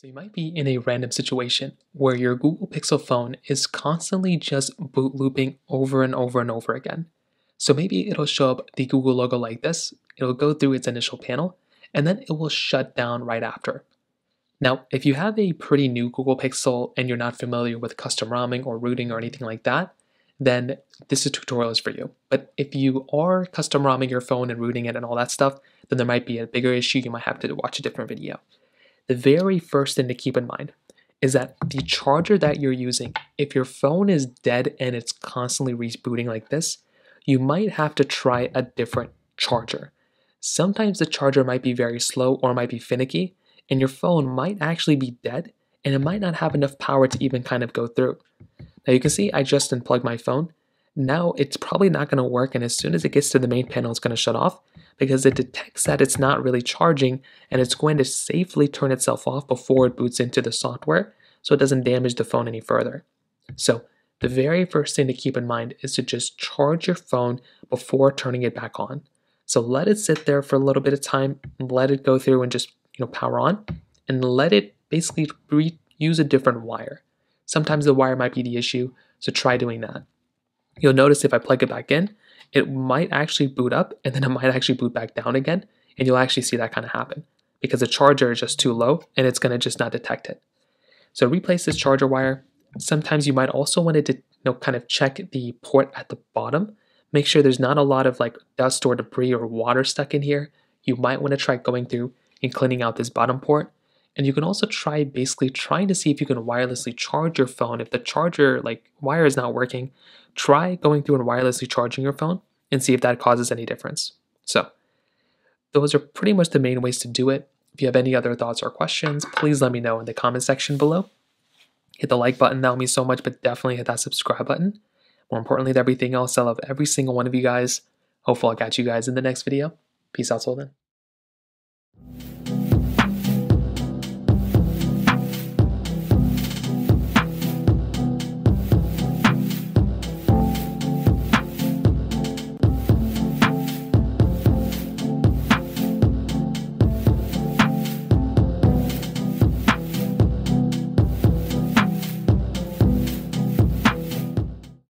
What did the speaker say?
So you might be in a random situation where your Google Pixel phone is constantly just boot looping over and over and over again. So maybe it'll show up the Google logo like this, it'll go through its initial panel, and then it will shut down right after. Now, if you have a pretty new Google Pixel and you're not familiar with custom ROMing or rooting or anything like that, then this tutorial is for you. But if you are custom ROMing your phone and rooting it and all that stuff, then there might be a bigger issue. You might have to watch a different video the very first thing to keep in mind is that the charger that you're using, if your phone is dead and it's constantly rebooting like this, you might have to try a different charger. Sometimes the charger might be very slow or might be finicky, and your phone might actually be dead and it might not have enough power to even kind of go through. Now you can see I just unplugged my phone. Now it's probably not going to work, and as soon as it gets to the main panel, it's going to shut off because it detects that it's not really charging and it's going to safely turn itself off before it boots into the software so it doesn't damage the phone any further. So, the very first thing to keep in mind is to just charge your phone before turning it back on. So let it sit there for a little bit of time, let it go through and just you know power on, and let it basically re- use a different wire. Sometimes the wire might be the issue, so try doing that. You'll notice if I plug it back in, it might actually boot up and then it might actually boot back down again. And you'll actually see that kind of happen because the charger is just too low and it's going to just not detect it. So replace this charger wire. Sometimes you might also want to you know, kind of check the port at the bottom. Make sure there's not a lot of like dust or debris or water stuck in here. You might want to try going through and cleaning out this bottom port. And you can also try basically trying to see if you can wirelessly charge your phone. If the charger like wire is not working, try going through and wirelessly charging your phone and see if that causes any difference. So, those are pretty much the main ways to do it. If you have any other thoughts or questions, please let me know in the comment section below. Hit the like button, that would mean so much, but definitely hit that subscribe button. More importantly than everything else, I love every single one of you guys. Hopefully, I'll catch you guys in the next video. Peace out till then.